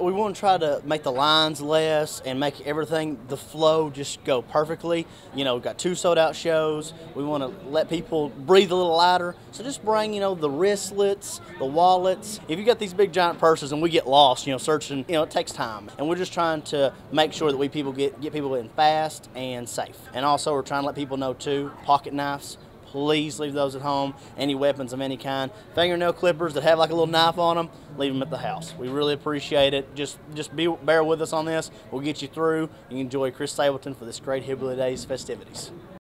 We want to try to make the lines less and make everything, the flow just go perfectly. You know, we've got two sold out shows. We want to let people breathe a little lighter. So just bring, you know, the wristlets, the wallets. If you got these big giant purses and we get lost, you know, searching, you know, it takes time. And we're just trying to make sure that we people get, get people in fast and safe. And also we're trying to let people know too, pocket knives please leave those at home. Any weapons of any kind, fingernail clippers that have like a little knife on them, leave them at the house. We really appreciate it. Just just be bear with us on this. We'll get you through. You enjoy Chris Stapleton for this great Hillbilly Days festivities.